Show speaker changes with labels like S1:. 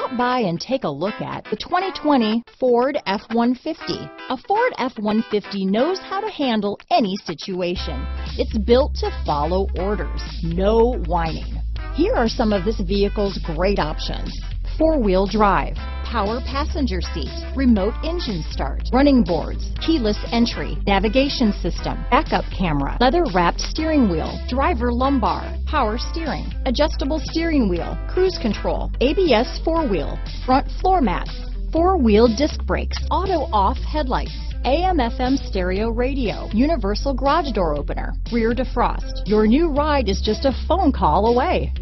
S1: Stop by and take a look at the 2020 Ford F-150. A Ford F-150 knows how to handle any situation. It's built to follow orders, no whining. Here are some of this vehicle's great options. Four-wheel drive, power passenger seat, remote engine start, running boards, keyless entry, navigation system, backup camera, leather wrapped steering wheel, driver lumbar, power steering, adjustable steering wheel, cruise control, ABS four-wheel, front floor mats, four-wheel disc brakes, auto off headlights, AM FM stereo radio, universal garage door opener, rear defrost. Your new ride is just a phone call away.